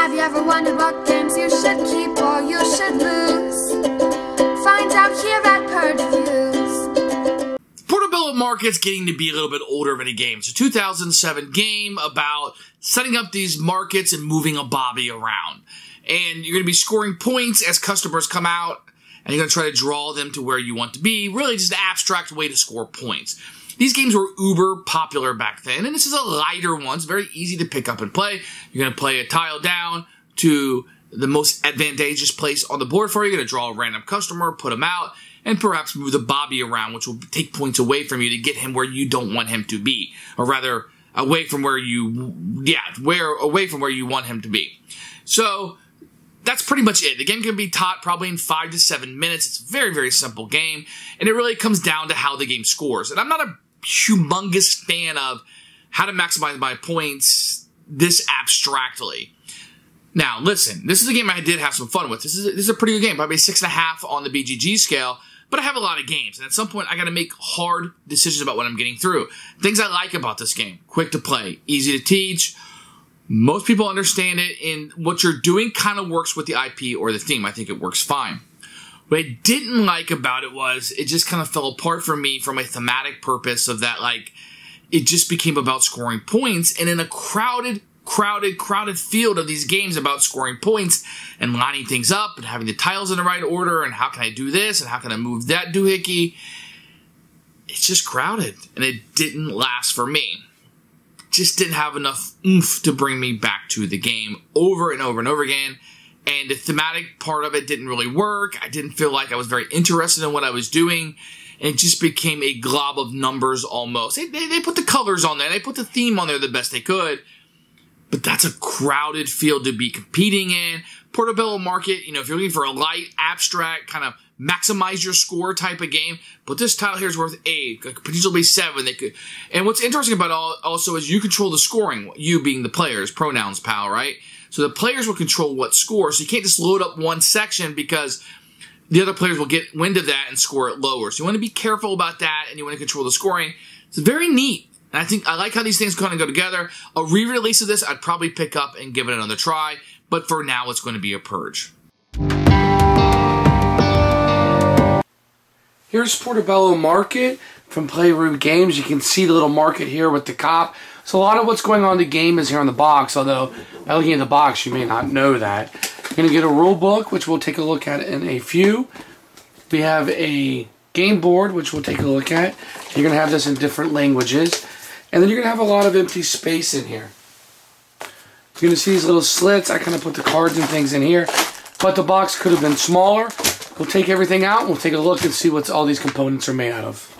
Have you ever wondered what games you should keep or you should lose? Find out here at. Portobello Market's getting to be a little bit older of a game. It's a 2007 game about setting up these markets and moving a bobby around. And you're going to be scoring points as customers come out, and you're going to try to draw them to where you want to be. Really, just an abstract way to score points. These games were uber popular back then, and this is a lighter one. It's very easy to pick up and play. You're going to play a tile down to the most advantageous place on the board for you. You're going to draw a random customer, put them out, and perhaps move the Bobby around, which will take points away from you to get him where you don't want him to be, or rather, away from where you, yeah, where away from where you want him to be. So that's pretty much it. The game can be taught probably in five to seven minutes. It's a very, very simple game, and it really comes down to how the game scores. And I'm not a humongous fan of how to maximize my points this abstractly. Now, listen, this is a game I did have some fun with. This is a, this is a pretty good game, probably six and a half on the BGG scale. But I have a lot of games, and at some point, I got to make hard decisions about what I'm getting through. Things I like about this game: quick to play, easy to teach. Most people understand it, and what you're doing kind of works with the IP or the theme. I think it works fine. What I didn't like about it was it just kind of fell apart for me from a thematic purpose of that, like, it just became about scoring points. And in a crowded, crowded, crowded field of these games about scoring points and lining things up and having the tiles in the right order and how can I do this and how can I move that doohickey, it's just crowded and it didn't last for me. Just didn't have enough oomph to bring me back to the game over and over and over again and the thematic part of it didn't really work. I didn't feel like I was very interested in what I was doing. And it just became a glob of numbers almost. They, they, they put the colors on there. They put the theme on there the best they could. But that's a crowded field to be competing in. Portobello Market, you know, if you're looking for a light, abstract, kind of maximize your score type of game, but this tile here is worth eight, potentially seven. They could, and what's interesting about all also is you control the scoring. You being the players, pronouns, pal, right? So the players will control what score. So you can't just load up one section because the other players will get wind of that and score it lower. So you want to be careful about that and you want to control the scoring. It's very neat. And I think I like how these things kind of go together. A re-release of this, I'd probably pick up and give it another try. But for now, it's going to be a purge. Here's Portobello Market from Playroom Games. You can see the little market here with the cop. So a lot of what's going on in the game is here on the box, although by looking at the box you may not know that. You're going to get a rule book, which we'll take a look at in a few. We have a game board, which we'll take a look at. You're going to have this in different languages. And then you're going to have a lot of empty space in here. You're going to see these little slits. I kind of put the cards and things in here. But the box could have been smaller. We'll take everything out we'll take a look and see what all these components are made out of.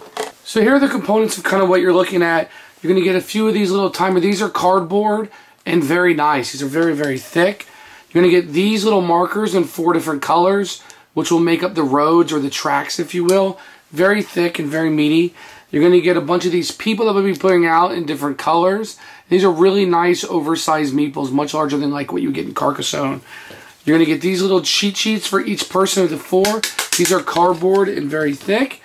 So here are the components of kind of what you're looking at. You're going to get a few of these little timer. These are cardboard and very nice. These are very, very thick. You're going to get these little markers in four different colors, which will make up the roads or the tracks, if you will. Very thick and very meaty. You're going to get a bunch of these people that we'll be putting out in different colors. These are really nice oversized meeples, much larger than like what you get in Carcassonne. You're going to get these little cheat sheets for each person of the four. These are cardboard and very thick.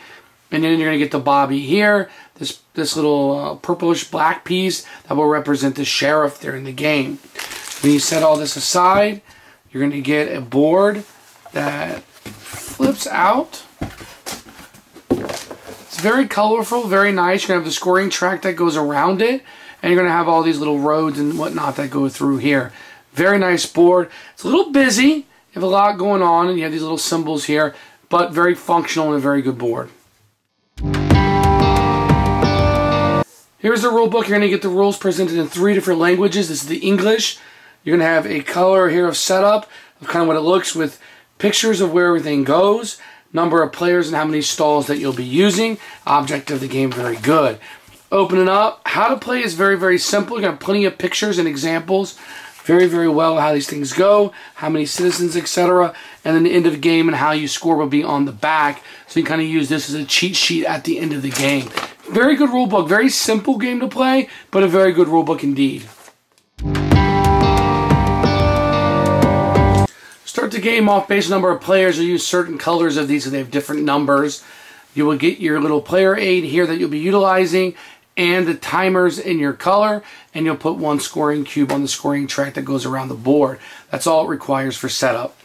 And then you're going to get the Bobby here, this, this little uh, purplish black piece that will represent the sheriff there in the game. When you set all this aside, you're going to get a board that flips out. It's very colorful, very nice. You're going to have the scoring track that goes around it. And you're going to have all these little roads and whatnot that go through here. Very nice board. It's a little busy. You have a lot going on and you have these little symbols here. But very functional and a very good board. Here's the rule book. You're going to get the rules presented in three different languages. This is the English. You're going to have a color here of setup of kind of what it looks with pictures of where everything goes, number of players and how many stalls that you'll be using. Object of the game, very good. Open it up. How to play is very, very simple. You got plenty of pictures and examples. Very, very well how these things go, how many citizens, etc. And then the end of the game and how you score will be on the back. So you kind of use this as a cheat sheet at the end of the game. Very good rule book. Very simple game to play, but a very good rule book indeed. Start the game off based on number of players. You'll use certain colors of these, so they have different numbers. You will get your little player aid here that you'll be utilizing. and the timers in your color, and you'll put one scoring cube on the scoring track that goes around the board. That's all it requires for setup.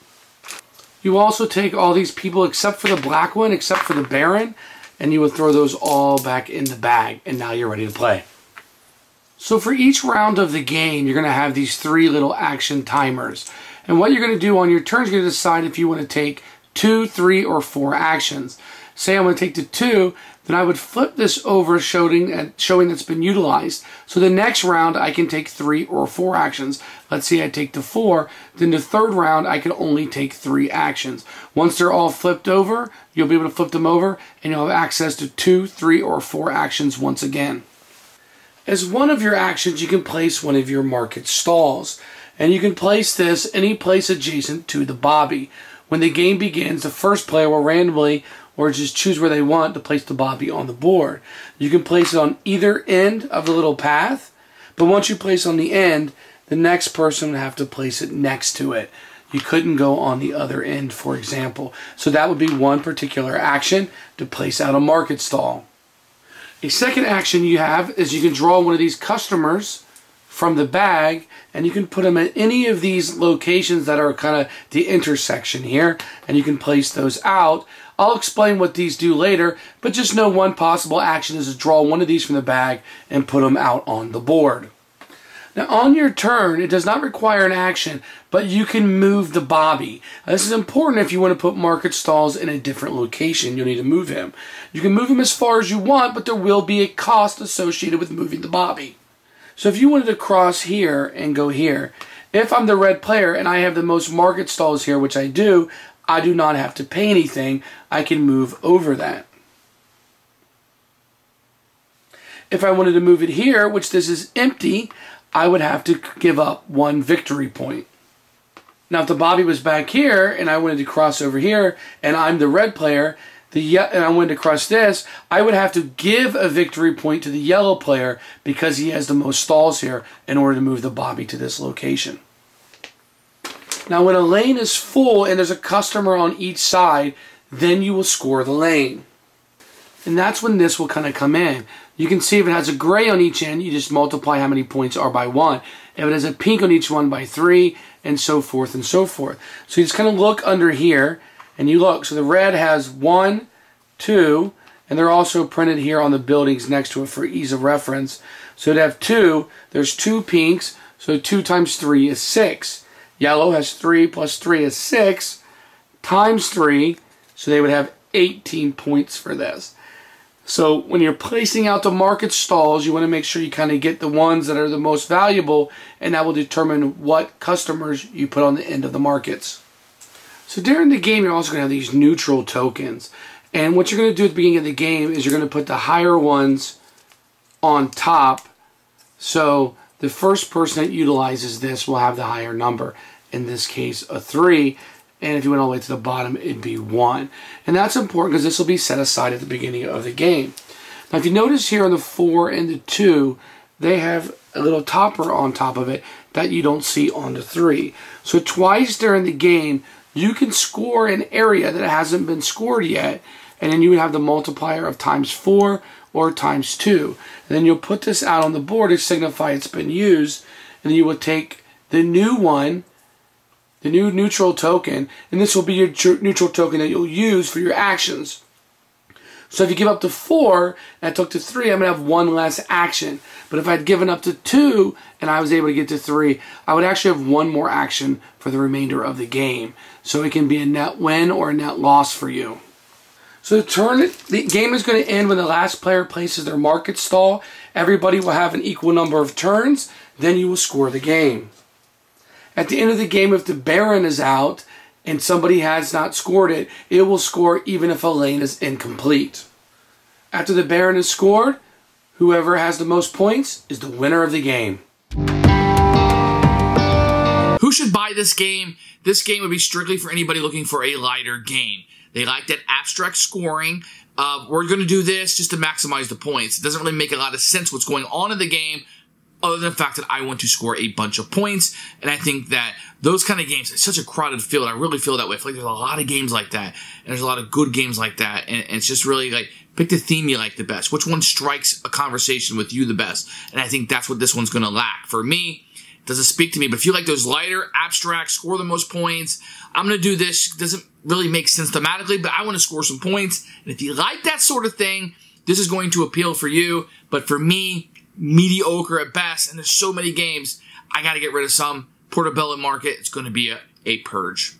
You also take all these people except for the black one, except for the Baron, and you will throw those all back in the bag, and now you're ready to play. So for each round of the game, you're going to have these three little action timers. And what you're going to do on your turn is going to decide if you want to take two, three, or four actions. Say I'm going to take the two, then I would flip this over showing, showing that's been utilized. So the next round I can take three or four actions. Let's say I take the four, then the third round I can only take three actions. Once they're all flipped over, you'll be able to flip them over and you'll have access to two, three, or four actions once again. As one of your actions, you can place one of your market stalls. And you can place this any place adjacent to the Bobby. When the game begins, the first player will randomly or just choose where they want to place the Bobby on the board. You can place it on either end of the little path, but once you place on the end, the next person would have to place it next to it. You couldn't go on the other end, for example. So that would be one particular action to place out a market stall. A second action you have is you can draw one of these customers from the bag and you can put them at any of these locations that are kind of the intersection here and you can place those out. I'll explain what these do later, but just know one possible action is to draw one of these from the bag and put them out on the board. Now on your turn, it does not require an action, but you can move the Bobby. Now, this is important if you want to put market stalls in a different location. You'll need to move him. You can move him as far as you want, but there will be a cost associated with moving the Bobby. So if you wanted to cross here and go here, if I'm the red player and I have the most market stalls here, which I do, I do not have to pay anything. I can move over that. If I wanted to move it here, which this is empty, I would have to give up one victory point. Now, if the Bobby was back here and I wanted to cross over here and I'm the red player, the and I went across this, I would have to give a victory point to the yellow player because he has the most stalls here in order to move the Bobby to this location. Now, when a lane is full and there's a customer on each side, then you will score the lane. And that's when this will kind of come in. You can see if it has a gray on each end, you just multiply how many points are by one. If it has a pink on each one by three, and so forth and so forth. So you just kind of look under here, and you look. So the red has one, two, and they're also printed here on the buildings next to it for ease of reference. So to have two, there's two pinks, so two times three is six. Yellow has three plus three is six, times three, so they would have 18 points for this. So when you're placing out the market stalls, you want to make sure you kind of get the ones that are the most valuable, and that will determine what customers you put on the end of the markets. So during the game, you're also going to have these neutral tokens. And what you're going to do at the beginning of the game is you're going to put the higher ones on top. So the first person that utilizes this will have the higher number. In this case, a 3 and if you went all the way to the bottom, it'd be 1. And that's important because this will be set aside at the beginning of the game. Now, if you notice here on the 4 and the 2, they have a little topper on top of it that you don't see on the 3. So twice during the game, you can score an area that hasn't been scored yet, and then you would have the multiplier of times 4 or times 2. And then you'll put this out on the board to signify it's been used, and you will take the new one the new neutral token, and this will be your neutral token that you'll use for your actions. So if you give up to four and I took to three, I'm going to have one less action. But if I'd given up to two and I was able to get to three, I would actually have one more action for the remainder of the game. So it can be a net win or a net loss for you. So the turn, the game is going to end when the last player places their market stall. Everybody will have an equal number of turns. Then you will score the game. At the end of the game, if the Baron is out and somebody has not scored it, it will score even if a lane is incomplete. After the Baron is scored, whoever has the most points is the winner of the game. Who should buy this game? This game would be strictly for anybody looking for a lighter game. They like that abstract scoring. Uh, we're going to do this just to maximize the points. It doesn't really make a lot of sense what's going on in the game other than the fact that I want to score a bunch of points. And I think that those kind of games, it's such a crowded field. I really feel that way. I feel like there's a lot of games like that. And there's a lot of good games like that. And, it's just really like Pick the theme you like the best. Which one strikes a conversation with you the best? And I think that's what this one's going to lack. For me, it doesn't speak to me. But if you like those lighter, abstract, score the most points, I'm going to do this. Doesn't really make sense thematically, but I want to score some points. And if you like that sort of thing, this is going to appeal for you. But for me, mediocre at best. And there's so many games. I got to get rid of some. Portobello Market, it's going to be a, a purge.